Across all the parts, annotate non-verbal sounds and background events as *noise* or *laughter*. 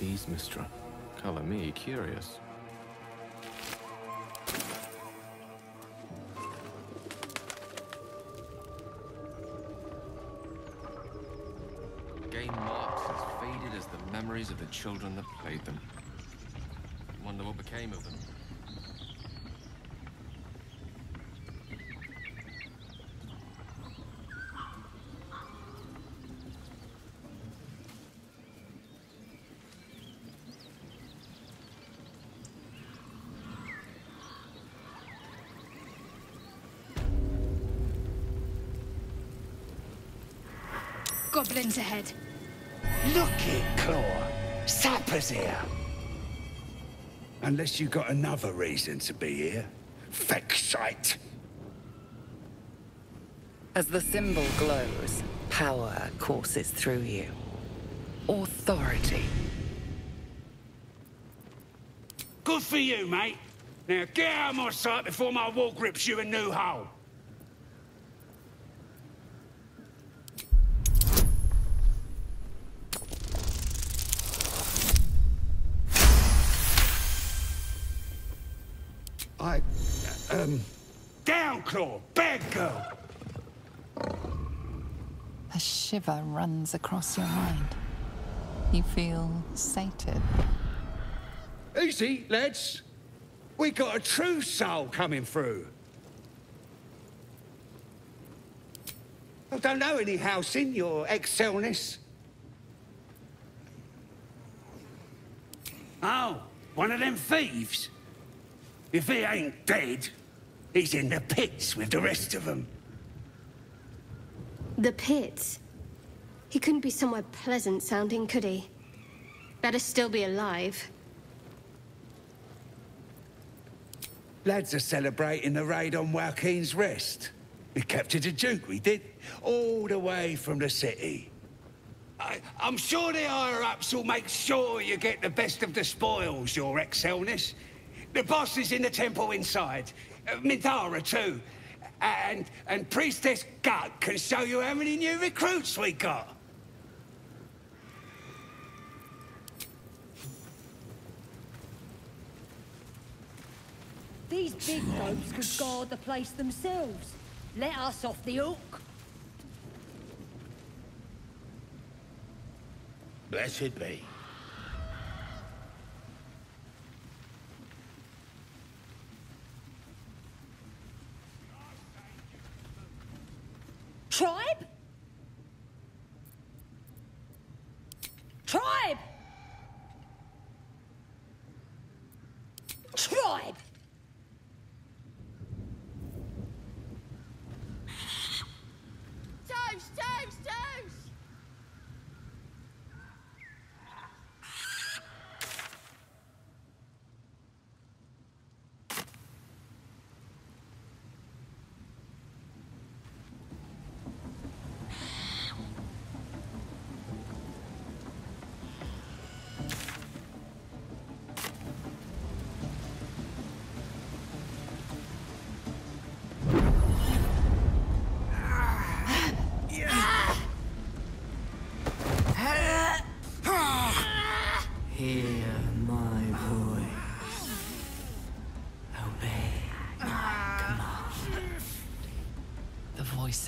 please, Mystra. Color me curious. Game marks as faded as the memories of the children that played them. Wonder what became of them. Goblins ahead. Look it, Claw. Sapper's here. Unless you got another reason to be here. Fexite. As the symbol glows, power courses through you. Authority. Good for you, mate. Now get out of my sight before my wall grips you a new hole. I... um... Down, Claw! Bad girl! A shiver runs across your mind. You feel sated. Easy, lads. We got a true soul coming through. I don't know any house in your excelness. Oh, one of them thieves? If he ain't dead, he's in the pits with the rest of them. The pits? He couldn't be somewhere pleasant sounding, could he? Better still be alive. Lads are celebrating the raid on Waukeen's Rest. We captured a Duke, we did. All the way from the city. I, am sure the higher-ups will make sure you get the best of the spoils, your excelness. The boss is in the temple inside. Uh, Minthara, too. And, and Priestess Gut can show you how many new recruits we got. These big goats could guard the place themselves. Let us off the hook. Blessed be.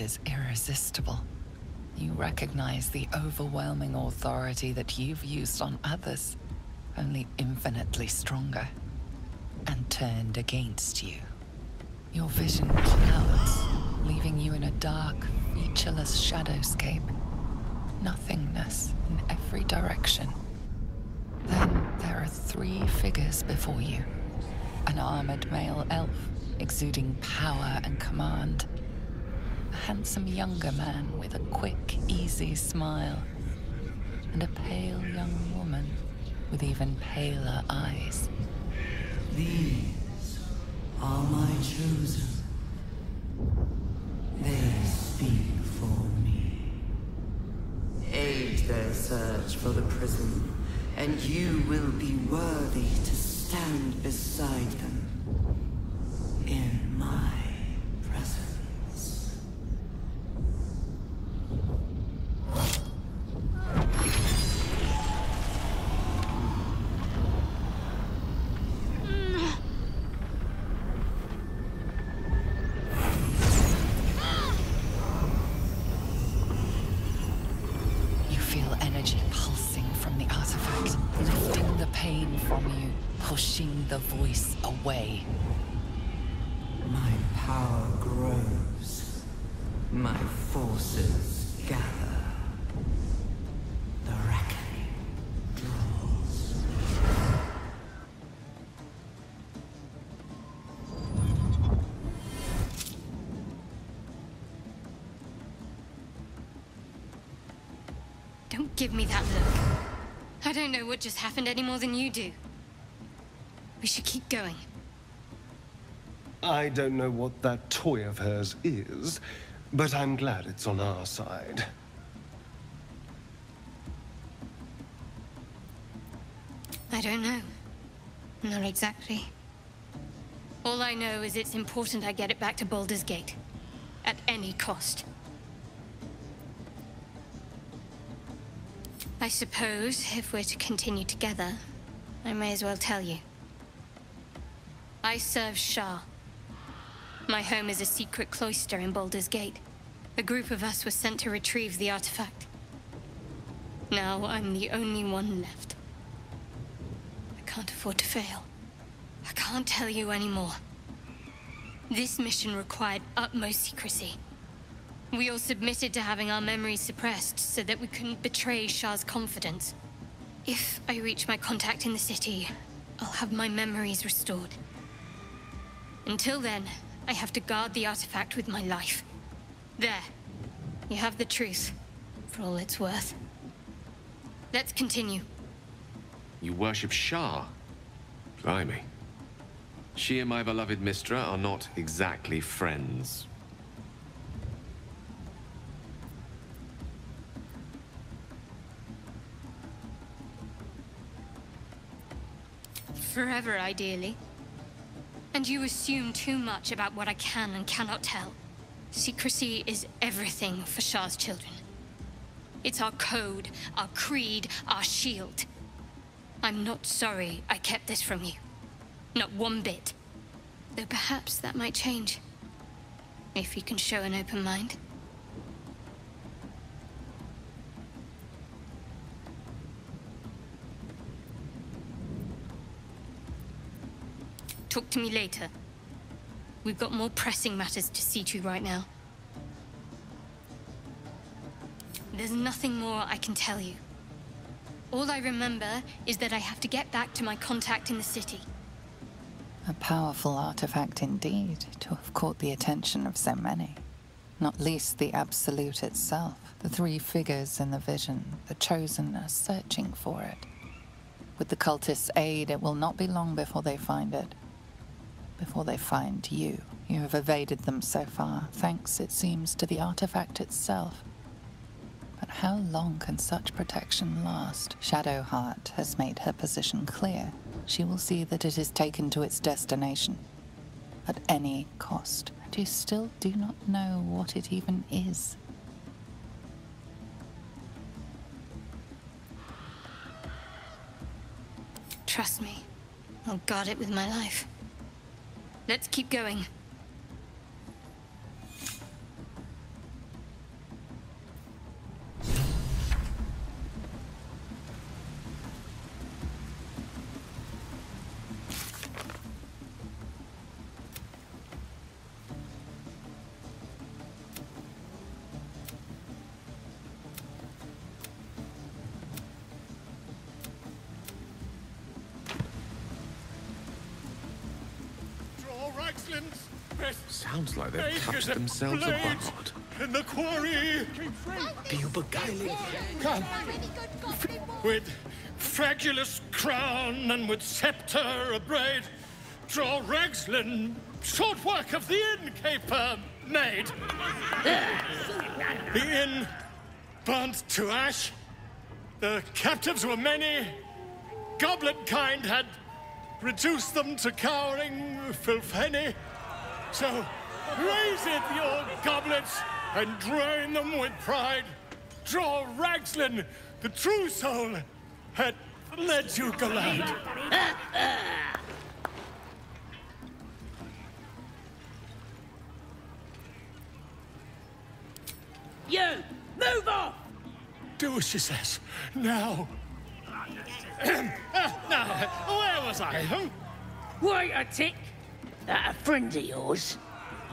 Is irresistible. You recognize the overwhelming authority that you've used on others, only infinitely stronger, and turned against you. Your vision clouds, leaving you in a dark, featureless shadowscape. Nothingness in every direction. Then there are three figures before you. An armored male elf, exuding power and command. A handsome younger man with a quick, easy smile. And a pale young woman with even paler eyes. These are my chosen. They speak for me. Aid their search for the prison, and you will be worthy to stand beside them Don't give me that look. I don't know what just happened any more than you do. We should keep going. I don't know what that toy of hers is, but I'm glad it's on our side. I don't know. Not exactly. All I know is it's important I get it back to Baldur's Gate. At any cost. I suppose, if we're to continue together, I may as well tell you. I serve Shar. My home is a secret cloister in Baldur's Gate. A group of us was sent to retrieve the artifact. Now I'm the only one left. I can't afford to fail. I can't tell you anymore. This mission required utmost secrecy. We all submitted to having our memories suppressed so that we couldn't betray Shar's confidence. If I reach my contact in the city, I'll have my memories restored. Until then, I have to guard the artifact with my life. There. You have the truth, for all it's worth. Let's continue. You worship Shar? Blimey. She and my beloved Mystra are not exactly friends. Forever, ideally. And you assume too much about what I can and cannot tell. Secrecy is everything for Shar's children. It's our code, our creed, our shield. I'm not sorry I kept this from you. Not one bit. Though perhaps that might change. If you can show an open mind. Talk to me later. We've got more pressing matters to see to right now. There's nothing more I can tell you. All I remember is that I have to get back to my contact in the city. A powerful artifact indeed, to have caught the attention of so many. Not least the Absolute itself, the three figures in the vision, the Chosen are searching for it. With the cultists' aid, it will not be long before they find it. Before they find you. You have evaded them so far, thanks, it seems, to the artifact itself. But how long can such protection last? Shadowheart has made her position clear. She will see that it is taken to its destination. At any cost. And you still do not know what it even is. Trust me. I'll guard it with my life. Let's keep going. Sounds like they've cut themselves apart. in the quarry. Do you beguiling? Come. With fragulous crown and with scepter abraid, Dror Ragzlin, short work of the innkeeper made. the inn burnt to ash. The captives were many. Goblin kind had reduced them to cowering filfenny. So raise it, your goblets, and drain them with pride. Dror Ragzlin, the true soul, had led you galad. *laughs* You! Move off! Do as she says. Now. *clears throat* now, where was I? Wait a tick. That a friend of yours?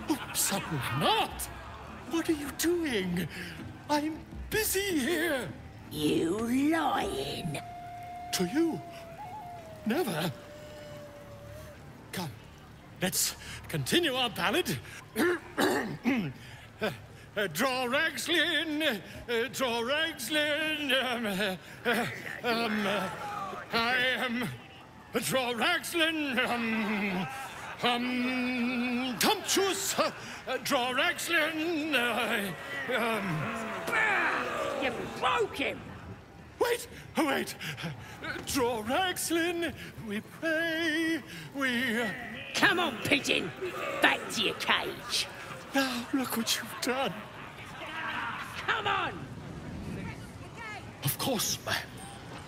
Oops, I'm not. What are you doing? I'm busy here. You lying. To you? Never. Come, let's continue our ballad. uh, *coughs* uh, Dror Ragzlin, uh, Dror Ragzlin. Um, uh, um, uh, I am Dror Ragzlin. Um, um, Tumptuous, uh, Dror Ragzlin. Uh, um, You broke him. Wait, oh, wait. Dror Ragzlin, we pray, we... Uh... Come on, pigeon. Back to your cage. Now, look what you've done. Come on. Of course, ma'am.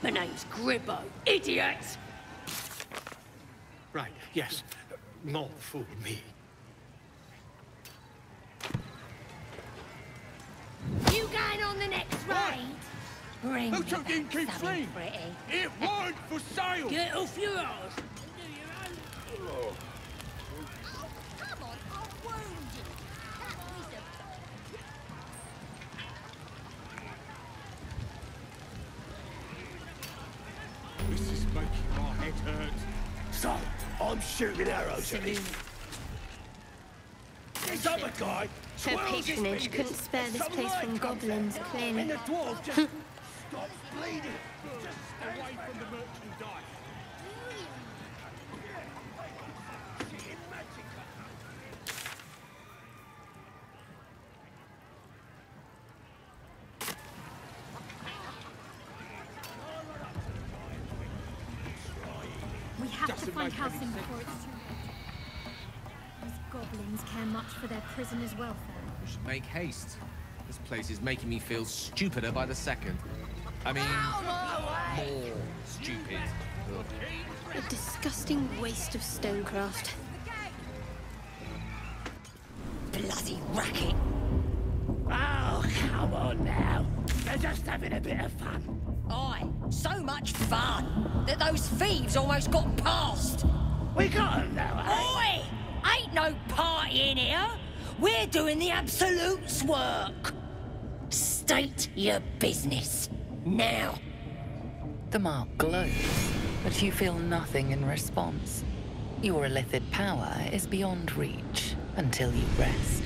My name's Gribbo. Idiot. Right, yes. Not fool me. You going on the next raid? Bring Who took that keep something free? pretty. It weren't for sale! Get off your ass. Come I'm shooting arrows at this. This other guy Her patronage couldn't spare this place from goblins, clearly. And the dwarf just stops bleeding. Just away from the merchandise. Prisoners' welfare. We should make haste. This place is making me feel stupider by the second. I mean, more stupid. Ugh. A disgusting waste of stonecraft. Bloody racket. Oh, come on now. They're just having a bit of fun. Aye, so much fun that those thieves almost got past. We got 'em now, eh? Oi! Ain't no party in here. We're doing the Absolute's work. State your business. Now. The mark glows, but you feel nothing in response. Your illithid power is beyond reach until you rest.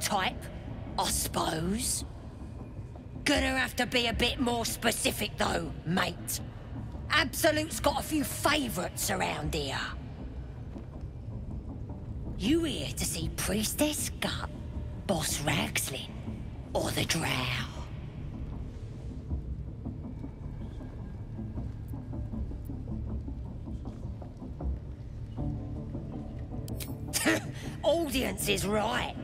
Type, I suppose. Gonna have to be a bit more specific, though, mate. Absolute's got a few favourites around here. You here to see Priestess Gut, Boss Ragzlin, or the Drow? *laughs* Audience is right.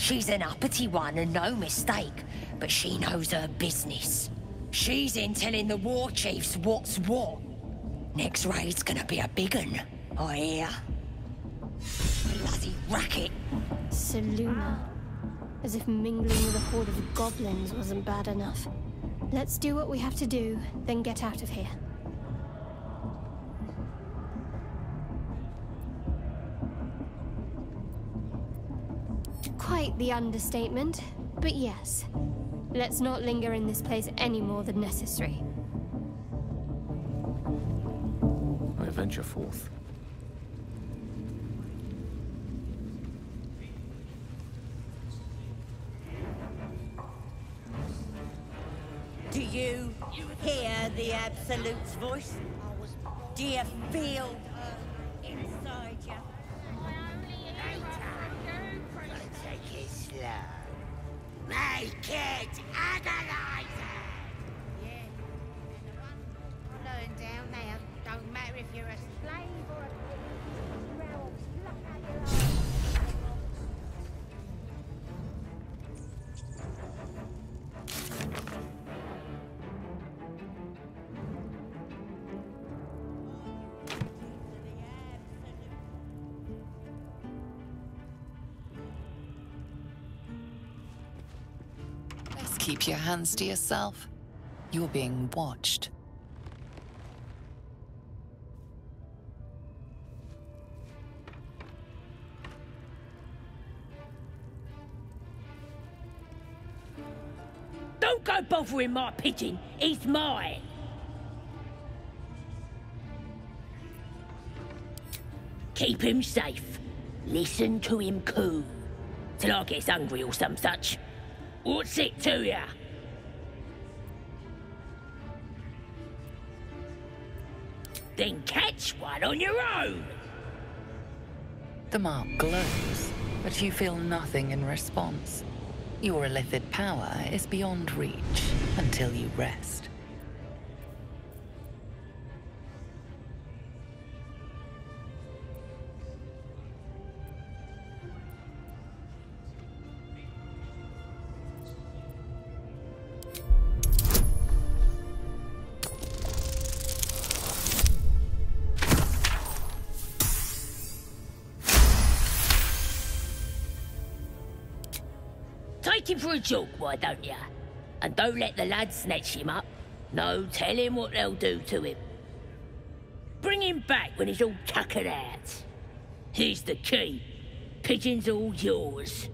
She's an uppity one and no mistake, but she knows her business. She's in telling the war chiefs what's what. Next raid's gonna be a big un, I hear. Bloody racket. Saluna. As if mingling with a horde of goblins wasn't bad enough. Let's do what we have to do, then get out of here. Quite the understatement, but yes. Let's not linger in this place any more than necessary. I venture forth. Do you hear the Absolute's voice? Do you feel Naked keep your hands to yourself. You're being watched. Don't go bothering my pigeon. He's mine. Keep him safe. Listen to him coo. Till I gets hungry or some such. What's it to ya? Then catch one on your own. The mark glows, but you feel nothing in response. Your illithid power is beyond reach until you rest. Joke, why don't ya? And don't let the lads snatch him up. No, tell him what they'll do to him. Bring him back when he's all tuckered out. Here's the key. Pigeon's all yours.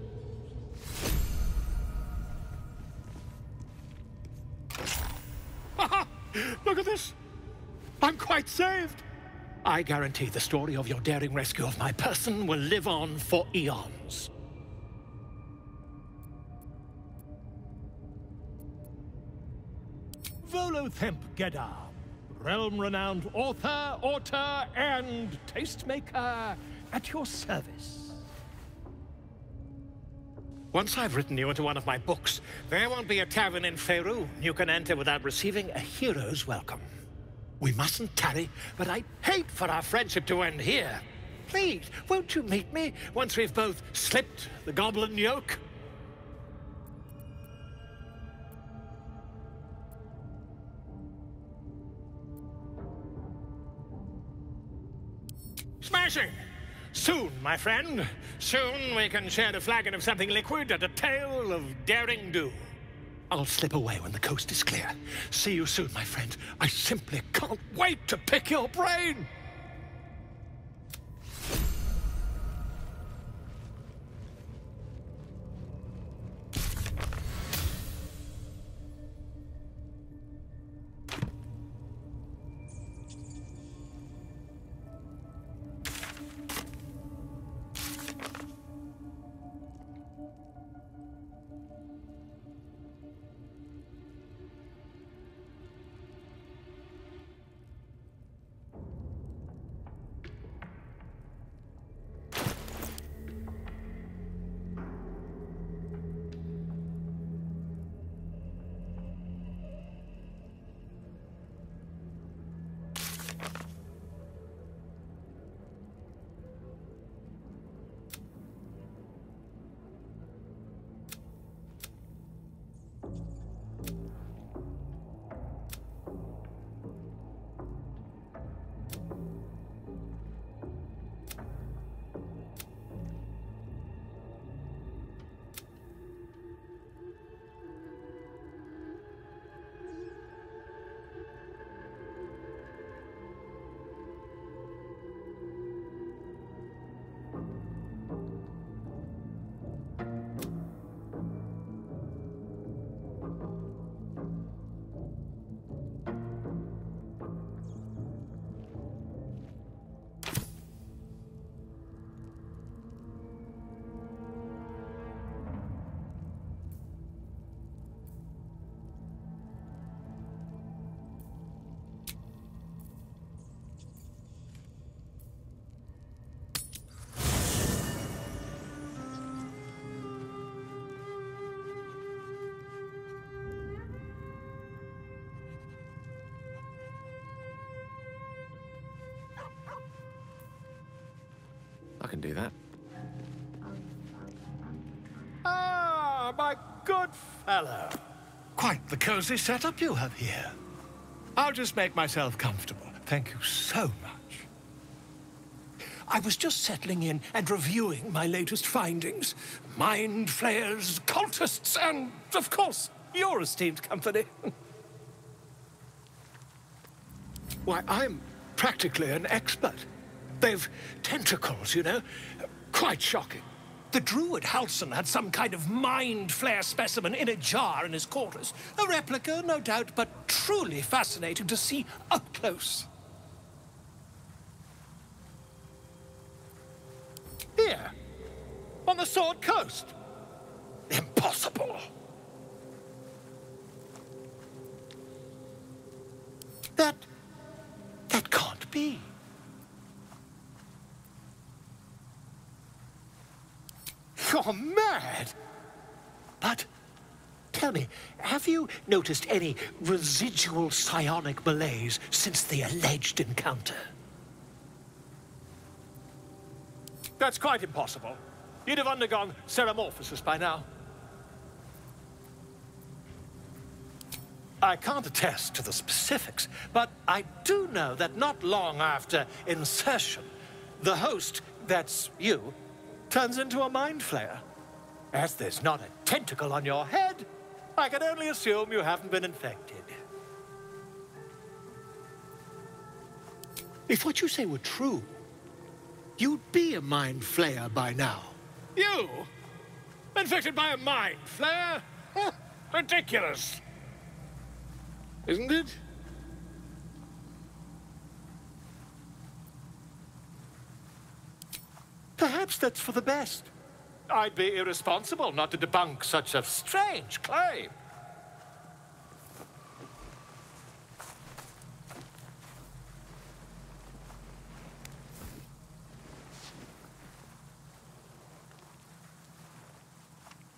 *laughs* Look at this! I'm quite saved! I guarantee the story of your daring rescue of my person will live on for eons. Volothamp Geddarm, realm-renowned author, auteur, and tastemaker at your service. Once I've written you into one of my books, there won't be a tavern in Faerun you can enter without receiving a hero's welcome. We mustn't tarry, but I'd hate for our friendship to end here. Please, won't you meet me once we've both slipped the goblin yoke? Smashing! Soon, my friend. Soon we can share a flagon of something liquid and a tale of daring do. I'll slip away when the coast is clear. See you soon, my friend. I simply can't wait to pick your brain! I can do that. Ah, my good fellow. Quite the cozy setup you have here. I'll just make myself comfortable. Thank you so much. I was just settling in and reviewing my latest findings. Mind flayers, cultists, and, of course, your esteemed company. *laughs* Why, I'm practically an expert. They've tentacles, you know? Quite shocking. The druid Halsin had some kind of mind flayer specimen in a jar in his quarters. A replica, no doubt, but truly fascinating to see up close. Here, on the Sword Coast. Impossible. That... that can't be. You're mad! But, tell me, have you noticed any residual psionic malaise since the alleged encounter? That's quite impossible. You'd have undergone ceremorphosis by now. I can't attest to the specifics, but I do know that not long after insertion, the host, that's you, turns into a mind flayer. As there's not a tentacle on your head, I can only assume you haven't been infected. If what you say were true, you'd be a mind flayer by now. You? Infected by a mind flayer? Ridiculous. Isn't it? Perhaps that's for the best. I'd be irresponsible not to debunk such a strange claim.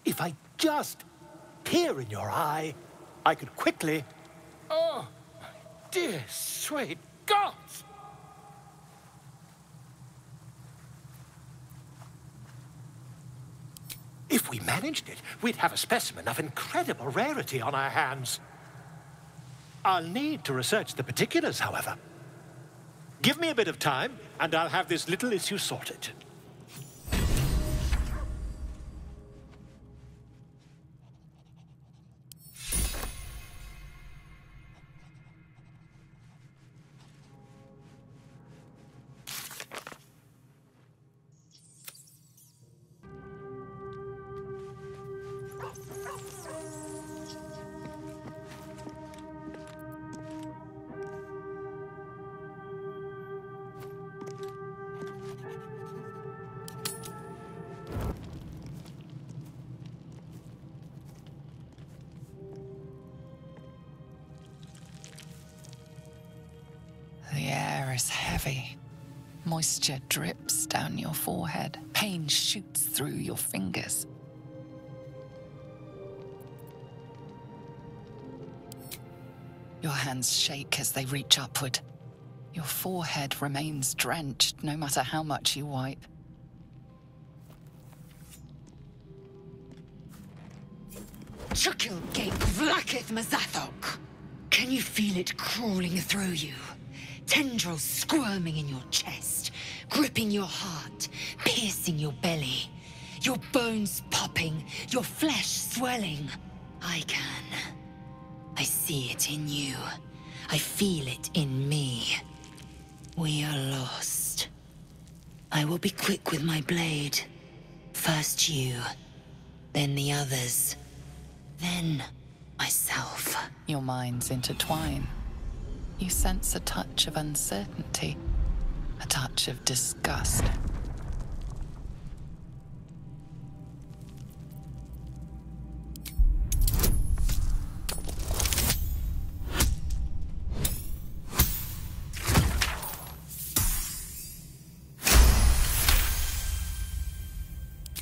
If I just peer in your eye, I could quickly... Oh, my dear sweet gods! If we managed it, we'd have a specimen of incredible rarity on our hands. I'll need to research the particulars, however. Give me a bit of time, and I'll have this little issue sorted. Heavy. Moisture drips down your forehead. Pain shoots through your fingers. Your hands shake as they reach upward. Your forehead remains drenched no matter how much you wipe. Chukil Gate Vlaakith Mazathok! Can you feel it crawling through you? Tendrils squirming in your chest, gripping your heart, piercing your belly. Your bones popping, your flesh swelling. I can. I see it in you. I feel it in me. We are lost. I will be quick with my blade. First you, then the others, then myself. Your minds intertwine. You sense a touch of uncertainty, a touch of disgust.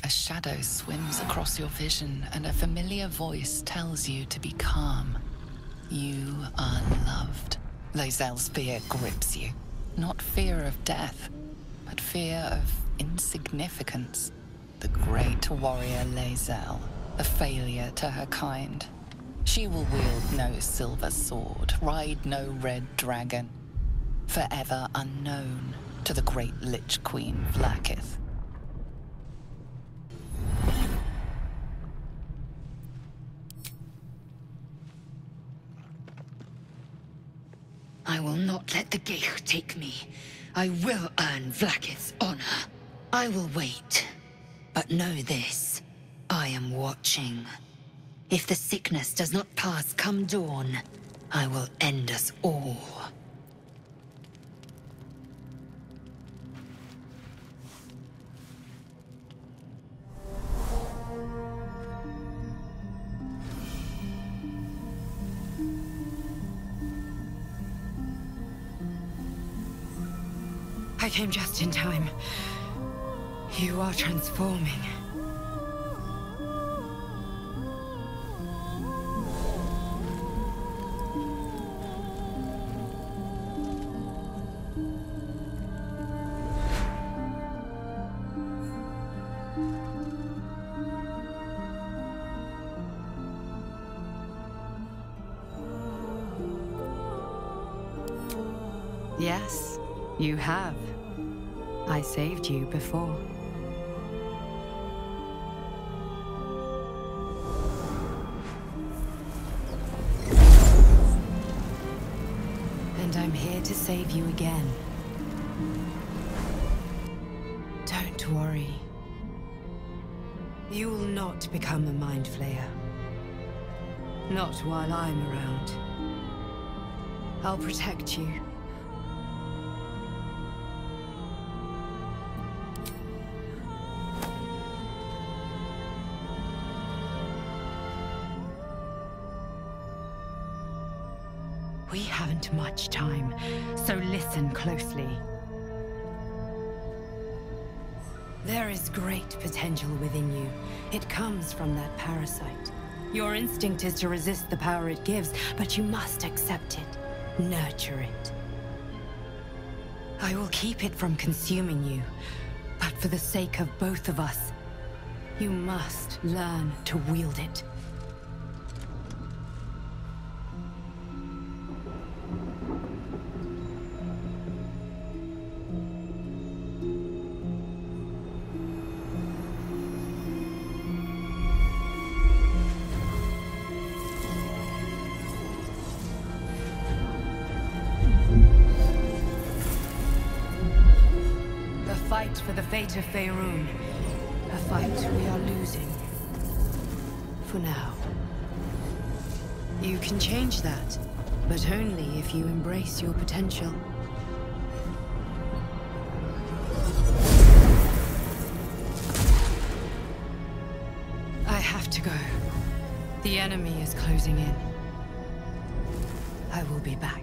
A shadow swims across your vision, and a familiar voice tells you to be calm. You are loved. Lae'zel's fear grips you. Not fear of death, but fear of insignificance. The great warrior Lae'zel, a failure to her kind. She will wield no silver sword, ride no red dragon. Forever unknown to the great Lich Queen Vlaakith. I will not let the ghaik take me. I will earn Vlaakith's honor. I will wait. But know this. I am watching. If the sickness does not pass come dawn, I will end us all. Came just in time. You are transforming. Yes, you have. I saved you before. And I'm here to save you again. Don't worry. You will not become a Mind Flayer. Not while I'm around. I'll protect you. We haven't much time, so listen closely. There is great potential within you. It comes from that parasite. Your instinct is to resist the power it gives, but you must accept it. Nurture it. I will keep it from consuming you, but for the sake of both of us, you must learn to wield it. For the fate of Faerun. A fight we are losing. For now. You can change that, but only if you embrace your potential. I have to go. The enemy is closing in. I will be back.